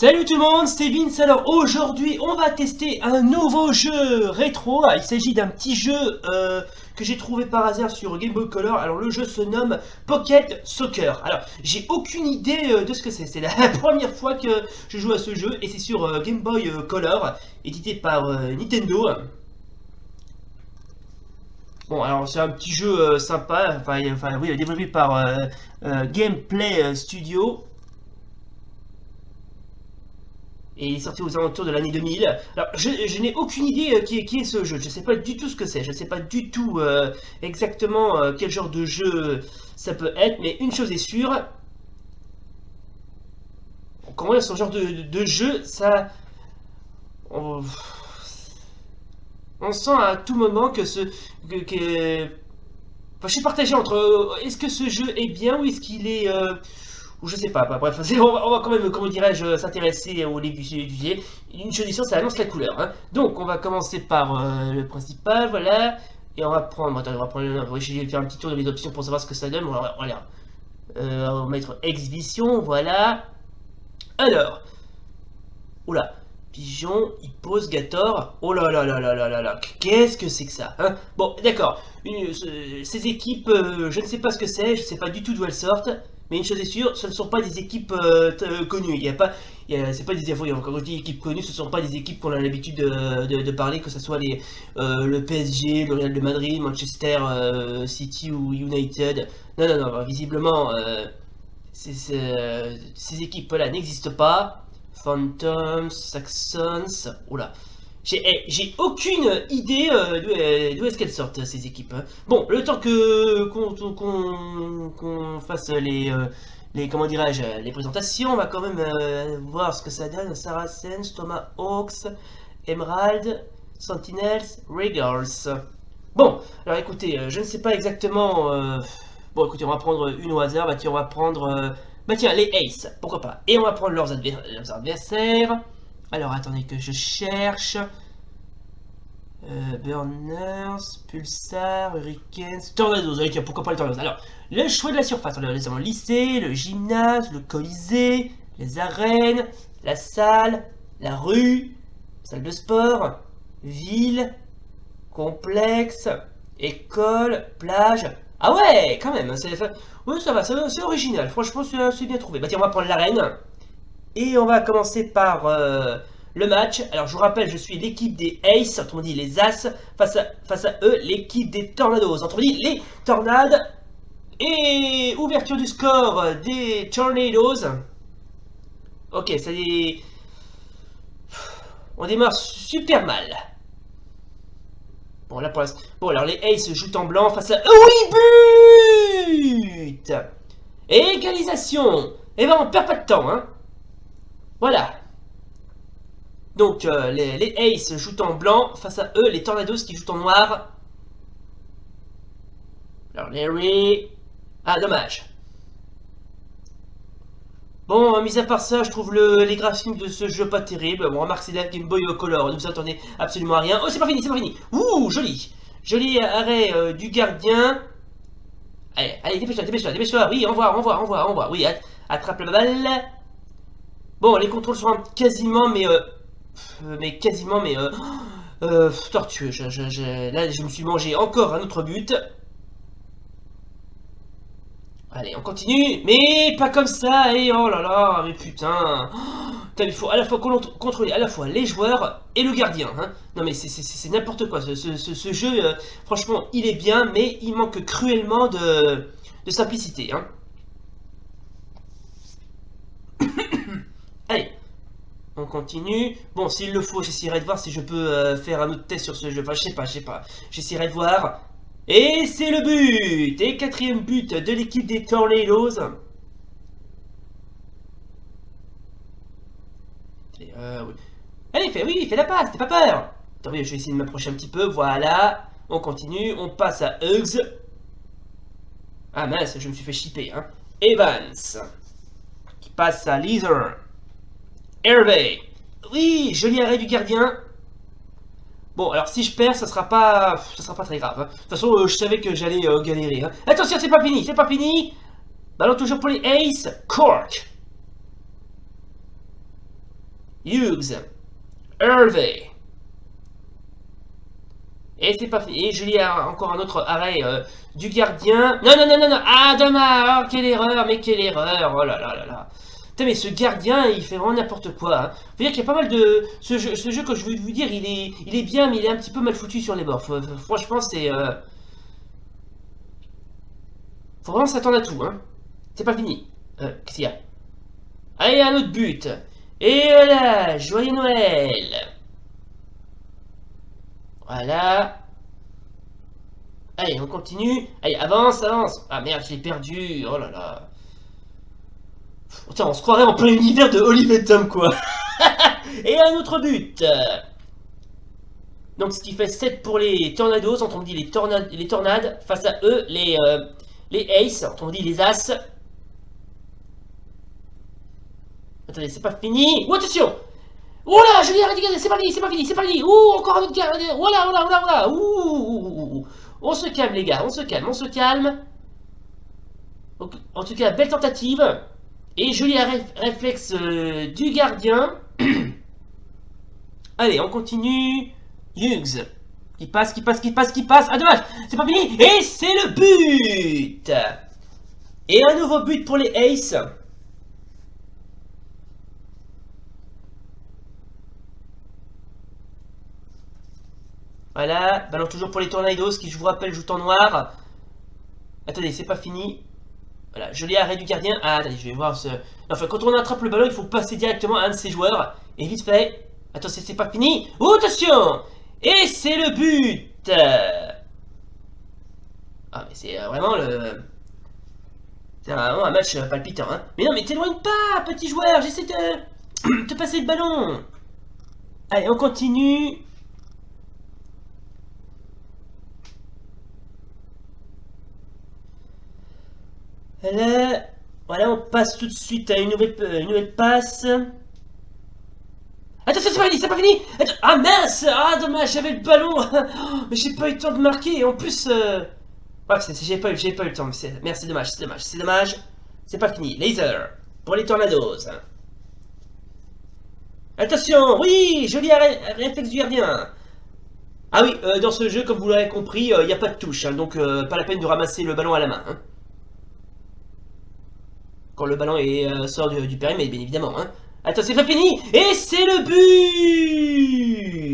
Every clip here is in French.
Salut tout le monde, c'est Vince. Alors aujourd'hui, on va tester un nouveau jeu rétro. Ah, il s'agit d'un petit jeu euh, que j'ai trouvé par hasard sur Game Boy Color. Alors le jeu se nomme Pocket Soccer. Alors j'ai aucune idée euh, de ce que c'est. C'est la première fois que je joue à ce jeu et c'est sur euh, Game Boy Color, édité par Nintendo. Bon, alors c'est un petit jeu sympa, enfin, enfin oui, développé par Gameplay Studio. Et il est sorti aux alentours de l'année 2000. Alors, je, n'ai aucune idée euh, qui, est, ce jeu, je ne sais pas du tout ce que c'est, je ne sais pas du tout euh, exactement euh, quel genre de jeu ça peut être, mais une chose est sûre, comment est ce genre de, jeu, ça... On, sent à tout moment que ce... Que, enfin, je suis partagé entre est-ce que ce jeu est bien ou est-ce qu'il est ou je sais pas, bref, on va, on va, quand même, comment dirais-je, s'intéresser au livre du sujet. Une chose ça annonce la couleur. Hein. Donc, on va commencer par euh, le principal, voilà. Et on va prendre, attends, on va prendre, faire un petit tour de options pour savoir ce que ça donne. Voilà, voilà. Euh, on va mettre exhibition, voilà. Alors, oula, pigeon, hippos, gator. Oh là là là là là là là, qu'est-ce que c'est que ça hein? Bon, d'accord. Ces équipes, euh, je ne sais pas ce que c'est, je ne sais pas du tout d'où elles sortent. Mais une chose est sûre, ce ne sont pas des équipes euh, euh, connues. Il y a pas, c'est pas des quand je dis équipes connues, ce ne sont pas des équipes qu'on a l'habitude de, parler, que ce soit les, euh, le PSG, le Real de Madrid, Manchester City ou United. Non, non, non, visiblement, ces équipes-là n'existent pas. Phantoms, Saxons, oula. Eh, j'ai aucune idée euh, d'où est-ce qu'elles sortent ces équipes. Hein. Bon, le temps que qu'on fasse les, euh, les comment dirais-je les présentations, on va quand même euh, voir ce que ça donne. Saracens, Thomas Hawks, Emerald, Sentinels, Regals. Bon, alors écoutez, je ne sais pas exactement. bon, écoutez, on va prendre une au hasard. Bah on va prendre. bah tiens, les Aces, pourquoi pas. Et on va prendre leurs adversaires. Alors, attendez que je cherche. Euh, burners, Pulsar, Hurricanes, Tornadoes. Pourquoi pas les Tornadoes? Alors, le choix de la surface. On a les le lycée, le gymnase, le colisée, les arènes, la salle, la rue, salle de sport, ville, complexe, école, plage. Ah ouais, quand même. Oui, ça va, c'est original. Franchement, c'est bien trouvé. Bah tiens, on va prendre l'arène. Et on va commencer par euh, le match. Alors je vous rappelle, je suis l'équipe des Aces, autrement dit les As, face à, face à eux, l'équipe des Tornados, autrement dit les Tornades. Et ouverture du score des Tornados. Ok, ça dit... On démarre super mal. Bon, là pour l'instant... Bon, alors les Aces jouent en blanc face à... Oui, but Égalisation eh ben, on perd pas de temps, hein voilà. Donc euh, les, les, jouent en blanc, face à eux les Tornados qui jouent en noir. Alors Larry... Ah dommage. Bon, mis à part ça, je trouve le, les graphismes de ce jeu pas terrible. Bon, remarque, c'est la Game Boy Color, ne vous attendez absolument à rien. Oh, c'est pas fini, c'est pas fini. Ouh, joli. Joli arrêt euh, du gardien. Allez, allez, dépêche-toi, dépêche-toi, dépêche-toi. Oui, envoie, envoie, envoie, envoie. Oui, attrape la balle. Bon, les contrôles sont quasiment, mais... Euh, mais quasiment, mais... Euh, euh, tortueux. Là, je me suis mangé encore un autre but. Allez, on continue. Mais pas comme ça. Et oh là là, mais putain. il faut à la fois contrôler à la fois les joueurs et le gardien. Hein. Non mais c'est n'importe quoi. Ce, jeu, franchement, il est bien, mais il manque cruellement de, de simplicité. Hein. Allez, on continue. Bon, s'il le faut, j'essaierai de voir si je peux euh, faire un autre test sur ce jeu. Enfin, je sais pas, je sais pas. J'essaierai de voir. Et c'est le but Et quatrième but de l'équipe des Tornadoes. Euh, oui. Allez, fais, oui, fais la passe, t'as pas peur Attendez, je vais essayer de m'approcher un petit peu, voilà. On continue, on passe à Hugs. Ah mince, je me suis fait chipper, hein. Evans, qui passe à Leather. Hervé Oui, joli arrêt du gardien. Bon, alors si je perds, ça sera pas, ça sera pas très grave. Hein. De toute façon, euh, je savais que j'allais euh, galérer. Hein. Attention, c'est pas fini, c'est pas fini. Ballon toujours pour les Ace. Cork. Hughes. Hervey. Et c'est pas fini. Et je lis encore un autre arrêt euh, du gardien. Non, non, non, non, non. Ah, dommage. Oh, quelle erreur, mais quelle erreur. Oh là là là là. Putain, mais ce gardien, il fait vraiment n'importe quoi. Hein. Faut dire qu'il y a pas mal de... Ce jeu, que je veux vous dire, il est, il est bien, mais il est un petit peu mal foutu sur les bords. franchement, c'est... Euh... Faut vraiment s'attendre à tout, hein. C'est pas fini. Euh, Qu'est-ce qu'il y a? Allez, un autre but. Et voilà, joyeux Noël. Voilà. Allez, on continue. Allez, avance, avance. Ah merde, j'ai perdu. Oh là là. On se croirait en plein univers de Oliver Tom, quoi. Et un autre but. Donc, ce qui fait 7 pour les Tornados. On dit les, tornades. Face à eux, les, euh, les Aces. On dit les As. Attendez, c'est pas fini. Oh, attention Oh là, l'ai arrêté, c'est pas fini, c'est pas fini, c'est pas fini. Ouh, encore un autre gars. Voilà, voilà, voilà, voilà. Ouh, On se calme, les gars, on se calme, on se calme. En tout cas, belle tentative. Et joli réflexe euh, du gardien. Allez, on continue. Hughes. Qui passe, qui passe, qui passe, qui passe. Ah, dommage, c'est pas fini. Et c'est le but. Et un nouveau but pour les Aces. Voilà, ballon toujours pour les Tornadoes qui, je vous rappelle, jouent en noir. Attendez, c'est pas fini. Voilà, joli arrêt du gardien. Ah, attendez, je vais voir ce... Enfin, quand on attrape le ballon, il faut passer directement à un de ses joueurs. Et vite fait. Attends, c'est pas fini. Oh, attention Et c'est le but Ah, mais c'est euh, vraiment le... C'est vraiment un match palpitant, hein. Mais non, mais t'éloigne pas, petit joueur J'essaie de... te passer le ballon Allez, on continue. Voilà, voilà, on passe tout de suite à une nouvelle, euh, passe. Attention, c'est pas fini, c'est pas fini Ah mince Ah dommage, j'avais le ballon Mais j'ai pas eu le temps de marquer, en plus... Euh... Bref, j'ai pas, pas eu le temps, merci, dommage, c'est dommage, c'est dommage. C'est pas fini, laser, pour les tornados. Attention, oui, joli réflexe du gardien. Ah oui, euh, dans ce jeu, comme vous l'avez compris, il euh, n'y a pas de touche, hein, donc pas la peine de ramasser le ballon à la main. Hein quand le ballon euh, sort du, périmètre, bien évidemment. Hein. Attends, c'est pas fini Et c'est le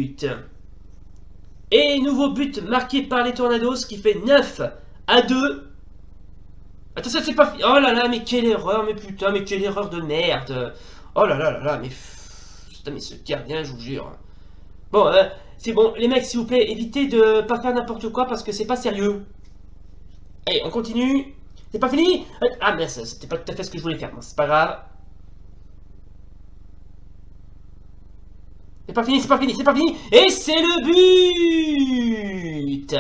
but Et nouveau but marqué par les Tornados qui fait 9 à 2. Attention, c'est pas fini Oh là là, mais quelle erreur, mais putain, mais quelle erreur de merde Oh là là là là, mais... Putain, mais ce gardien, je vous jure. Bon, euh, c'est bon, les mecs, s'il vous plaît, évitez de pas faire n'importe quoi parce que c'est pas sérieux. Allez, on continue. C'est pas fini Ah, mais c'était pas tout à fait ce que je voulais faire. c'est pas grave. C'est pas fini, c'est pas fini, c'est pas fini. Et c'est le but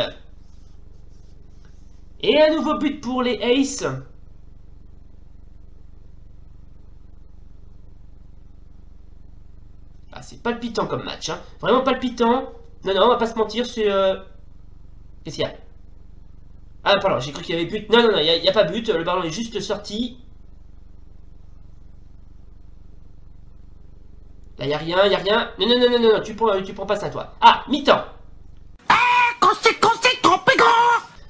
Et un nouveau but pour les Aces. Ah, c'est palpitant comme match. Hein. Vraiment palpitant. Non, non, on va pas se mentir, c'est... Euh... Qu'est-ce qu'il y a? Ah, pardon, j'ai cru qu'il y avait but. Non, non, non, il n'y a, pas but. Le ballon est juste sorti. Là, il n'y a rien, il n'y a rien. Non, non, non, non, non, tu prends, tu prends pas ça, toi. Ah, mi-temps. Ah, c'est trompé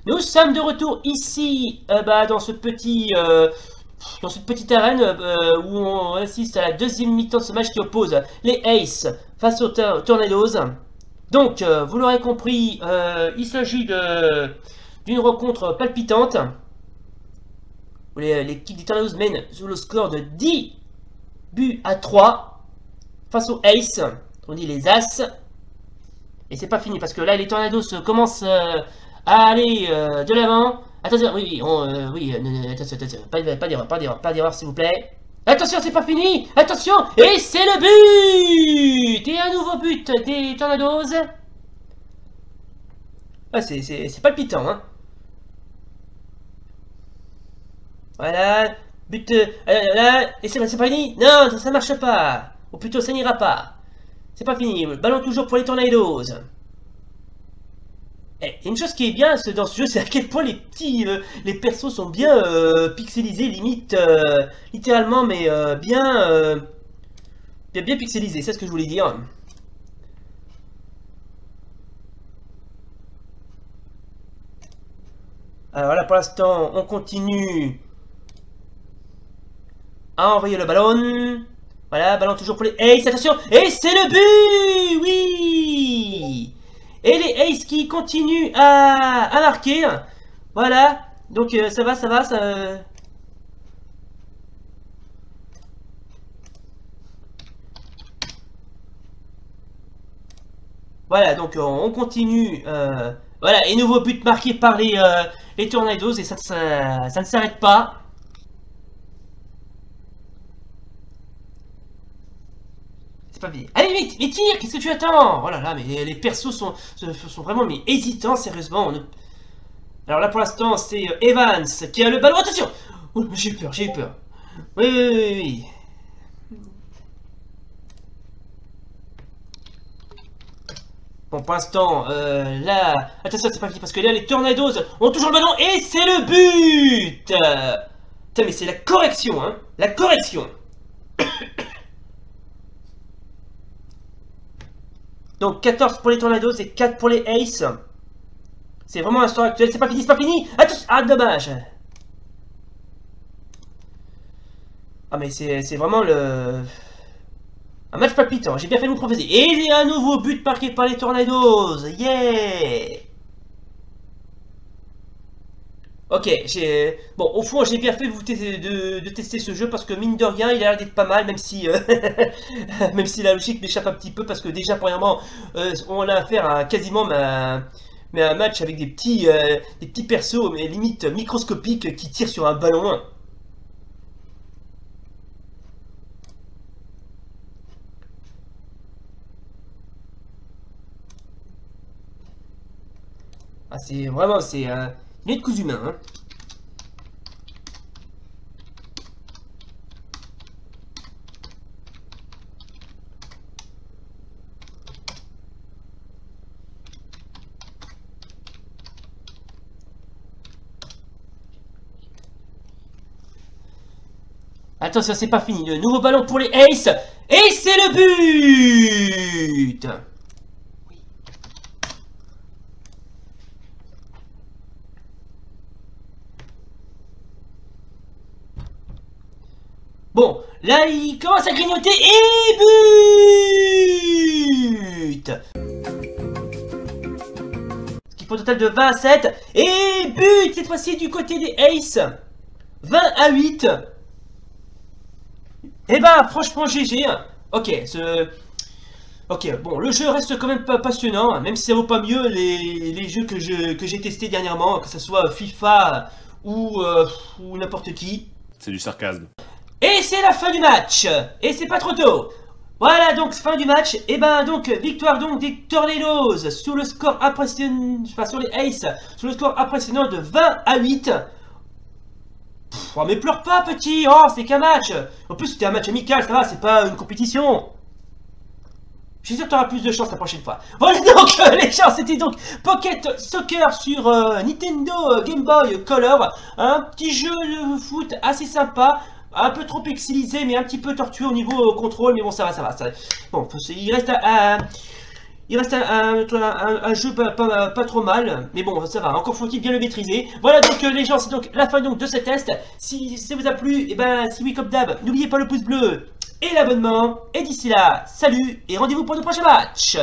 Nous sommes de retour ici, euh, bah, dans ce petit... Euh, dans cette petite arène euh, où on assiste à la deuxième mi-temps de ce match qui oppose les Aces face aux Tornadoes. Donc, vous l'aurez compris, il s'agit de d'une rencontre palpitante l'équipe des Tornadoes mène sous le score de 10 buts à 3 face aux Ace, on dit les As. Et c'est pas fini parce que là les Tornadoes commencent euh, à aller euh, de l'avant. Attention, oui, oui, euh, oui, attention, attention, pas, pas d'erreur, pas d'erreur, pas d'erreur s'il vous plaît. Attention, c'est pas fini Attention Et c'est le but Et un nouveau but des Tornadoes. Ah, c'est palpitant, hein Voilà. But. Euh, là. Et c'est pas fini Non, ça, marche pas. Ou plutôt, ça n'ira pas. C'est pas fini. Ballon toujours pour les Tornadoes. Et une chose qui est bien dans ce jeu, c'est à quel point les petits, euh, les persos sont bien euh, pixelisés, limite, littéralement, mais bien, Bien, bien pixelisé, c'est ce que je voulais dire. Alors là, pour l'instant, on continue à envoyer le ballon. Voilà, ballon toujours pour les Ace, attention Et c'est le but Oui Et les Ace qui continuent à, marquer. Voilà, donc euh, ça va, ça va, ça... Voilà, donc euh, on continue. euh, voilà, et nouveau but marqué par les, euh, les Tornadoes, et ça ne s'arrête pas. Allez, vite, mais tire, qu'est-ce que tu attends? Oh là là, mais les persos sont, vraiment mais hésitants, sérieusement. ne- Alors là, pour l'instant, c'est euh, Evans qui a le ballon. Attention Oh, J'ai eu peur, j'ai eu peur. Oui, oui, oui, oui. Bon, pour l'instant, euh, là... Attention, c'est pas fini, parce que là, les Tornadoes ont toujours le ballon, et c'est le but Putain, mais c'est la correction, hein La correction Donc, 14 pour les Tornadoes et 4 pour les Ace. C'est vraiment un score actuel, c'est pas fini, c'est pas fini Attention Ah, dommage Ah, mais c'est vraiment le... Un match palpitant, j'ai bien fait de vous proposer. Et un nouveau but marqué par les Tornadoes. Yeah Ok, j'ai... Bon, au fond, j'ai bien fait de, vous tester- de, tester ce jeu parce que mine de rien, il a l'air d'être pas mal, même si... euh, même si la logique m'échappe un petit peu parce que déjà, premièrement, euh, on a affaire à quasiment ma- mais un match avec des petits, euh, des petits persos, mais limite microscopiques, qui tirent sur un ballon. Ah, c'est vraiment, c'est euh, une nez de cousu humain, hein. Attention, c'est pas fini. Le nouveau ballon pour les Ace. Et c'est le but Bon, là, il commence à grignoter et but Ce qui fait un total de 20 à 7. Et but cette fois-ci du côté des Ace. 20 à 8. Eh ben, franchement, GG. Ok, ce... Ok, bon, le jeu reste quand même pas passionnant, hein, même si ça vaut pas mieux les, les jeux que je- que j'ai testés dernièrement, que ce soit FIFA ou, euh, ou n'importe qui. C'est du sarcasme. Et c'est la fin du match. Et c'est pas trop tôt. Voilà donc fin du match, et ben donc victoire donc des Tornadoes sur le score impressionnant, enfin sur les sur le score impressionnant de 20 à 8. Pff, oh, mais pleure pas petit, oh c'est qu'un match. En plus c'était un match amical, ça va, c'est pas une compétition. Je suis sûr que tu auras plus de chance la prochaine fois. Voilà donc les gens, c'était donc Pocket Soccer sur euh, Nintendo Game Boy Color. Un petit jeu de foot assez sympa, un peu trop pixelisé mais un petit peu tortueux au niveau euh, contrôle. Mais bon ça va, ça va. Bon, il reste un... il reste un, un- jeu pas, trop mal, mais bon, ça va, encore faut-il bien le maîtriser. Voilà donc euh, les gens, c'est donc la fin donc de ce test. Si ça vous a plu, et ben si oui comme d'hab, n'oubliez pas le pouce bleu et l'abonnement. Et d'ici là, salut et rendez-vous pour de prochains matchs